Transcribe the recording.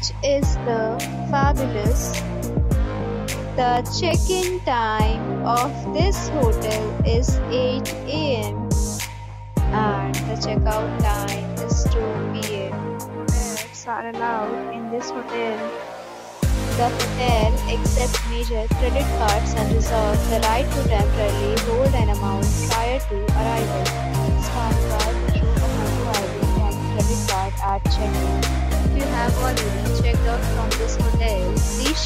is 8.7 which is the fabulous. The check-in time of this hotel is 8 a.m. and the checkout time is 2 p.m. Pets are allowed in this hotel. The hotel accepts major credit cards and reserves the right to temporarily hold an amount prior to arrival. Staff card show a photo ID and credit card at check-in. If you have already